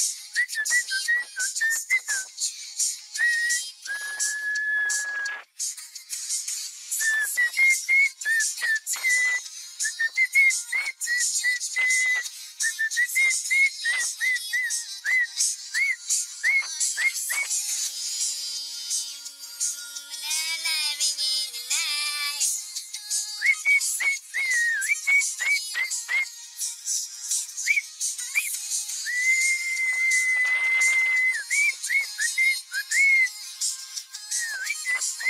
just Thank